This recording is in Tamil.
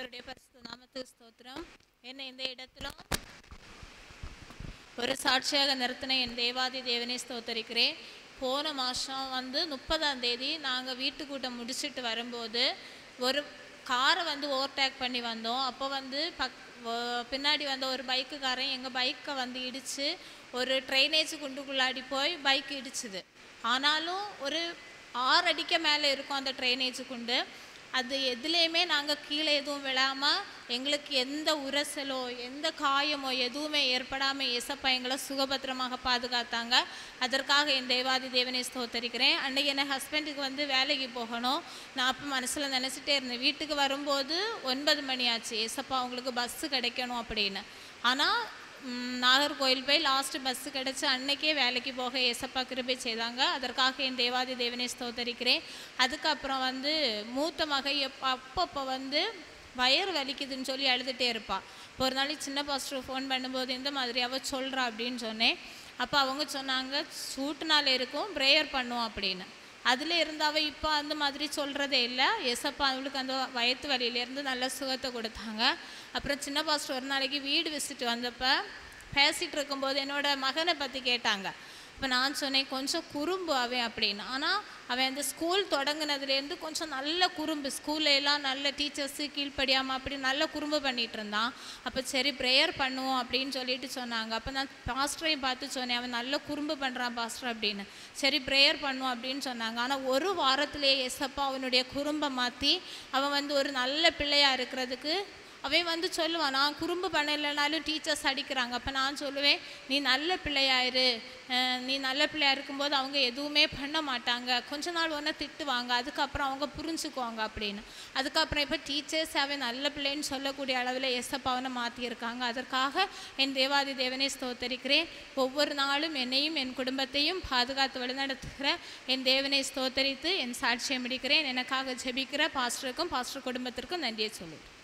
கர்த்தருடைய பரிசுத்த நாமத்துக்கு ஸ்தோத்திரம். என்னை இந்த இடத்திலும் ஒரு சாட்சியாக நிறுத்தின என் தேவாதி தேவனை ஸ்தோத்தரிக்கிறேன். போன மாதம் வந்து முப்பதாம் தேதி நாங்கள் வீட்டுக்கூட்டம் முடிச்சிட்டு வரும்போது ஒரு காரை வந்து ஓவர்டேக் பண்ணி வந்தோம். அப்போ வந்து பக் பின்னாடி வந்த ஒரு பைக்குக்காரன் எங்கள் பைக்கை வந்து இடித்து ஒரு ட்ரைனேஜ் குண்டுக்குள்ளாடி போய் பைக் இடிச்சுது. ஆனாலும் ஒரு ஆறு அடிக்க மேலே இருக்கும் அந்த ட்ரைனேஜ் குண்டு. அது எதுலேயுமே நாங்கள் கீழே எதுவும் விழாமல் எங்களுக்கு எந்த உரசலோ எந்த காயமோ எதுவுமே ஏற்படாமல் ஏசப்பா எங்களை சுகபத்திரமாக பாதுகாத்தாங்க. அதற்காக என் தேவாதி தேவனை ஸ்தோத்தரிக்கிறேன். அன்னைக்கு என் ஹஸ்பண்டுக்கு வந்து வேலைக்கு போகணும். நான் அப்போ மனசில் நினச்சிட்டே இருந்தேன். வீட்டுக்கு வரும்போது ஒன்பது மணி ஆச்சு. ஏசப்பா அவங்களுக்கு பஸ்ஸு கிடைக்கணும் அப்படின்னு. ஆனால் நாகர்கோயில் போய் லாஸ்ட்டு பஸ்ஸு கிடச்சி அன்னைக்கே வேலைக்கு போக ஏசப்பா கிருபை செய்தாங்க. அதற்காக என் தேவாதி தேவனை ஸ்தோத்தரிக்கிறேன். அதுக்கப்புறம் வந்து மூத்த மகை எப்போ அப்பப்போ வந்து வயறு வலிக்குதுன்னு சொல்லி அழுதுகிட்டே இருப்பாள் இப்போ ஒரு நாளைக்கு சின்ன பாஸ்டர் ஃபோன் பண்ணும்போது இந்த மாதிரி அவள் சொல்கிறா அப்படின்னு சொன்னேன். அப்போ அவங்க சொன்னாங்க சூட்டுனால இருக்கும் ப்ரேயர் பண்ணுவோம் அப்படின்னு. அதில் இருந்து அவள் இப்போ அந்த மாதிரி சொல்கிறதே இல்லை. எசப்பா அவளுக்கு அந்த வயத்து வழியிலேருந்து நல்ல சுகத்தை கொடுத்தாங்க. அப்புறம் சின்ன பாஸ்டர் ஒரு நாளைக்கு வீடு விசிட்டு வந்தப்போ பேசிகிட்டு இருக்கும்போது என்னோட மகனை பற்றி கேட்டாங்க. இப்போ நான் சொன்னேன் கொஞ்சம் குறும்பு அவன் அப்படின்னு. ஆனால் அவன் அந்த ஸ்கூல் தொடங்குனதுலேருந்து கொஞ்சம் நல்ல குறும்பு ஸ்கூல்ல எல்லாம் நல்ல டீச்சர்ஸு கீழ்ப்படியாமல் அப்படி நல்ல குறும்பு பண்ணிகிட்டு இருந்தான். அப்போ சரி ப்ரேயர் பண்ணுவோம் அப்படின்னு சொல்லிட்டு சொன்னாங்க. அப்போ நான் பாஸ்டரையும் பார்த்து சொன்னேன் அவன் நல்ல குறும்பு பண்ணுறான் பாஸ்டர் அப்படின்னு. சரி ப்ரேயர் பண்ணுவோம் அப்படின்னு சொன்னாங்க. ஆனால் ஒரு வாரத்திலேயே எஸ்அப்பா அவனுடைய குறும்பை மாற்றி அவன் வந்து ஒரு நல்ல பிள்ளையாக இருக்கிறதுக்கு அவன் வந்து சொல்லுவான் நான் குறும்பு பண்ணலைனாலும் டீச்சர்ஸ் அடிக்கிறாங்க. அப்போ நான் சொல்லுவேன் நீ நல்ல பிள்ளையாயிரு. நீ நல்ல பிள்ளையாக இருக்கும்போது அவங்க எதுவுமே பண்ண மாட்டாங்க. கொஞ்ச நாள் ஒன்று திட்டுவாங்க. அதுக்கப்புறம் அவங்க புரிஞ்சுக்குவாங்க அப்படின்னு. அதுக்கப்புறம் இப்போ டீச்சர்ஸ் அவன் நல்ல பிள்ளைன்னு சொல்லக்கூடிய அளவில் எஸ்அப்பாவனை மாற்றியிருக்காங்க அதற்காக என் தேவாதி தேவனை ஸ்தோத்தரிக்கிறேன். ஒவ்வொரு நாளும் என்னையும் என் குடும்பத்தையும் பாதுகாத்து வழிநடத்துகிற என் தேவனை ஸ்தோத்தரித்து என் சாட்சியம் முடிக்கிறேன். எனக்காக ஜெபிக்கிற பாஸ்டருக்கும் பாஸ்டர் குடும்பத்திற்கும் நன்றியை சொல்லுவேன்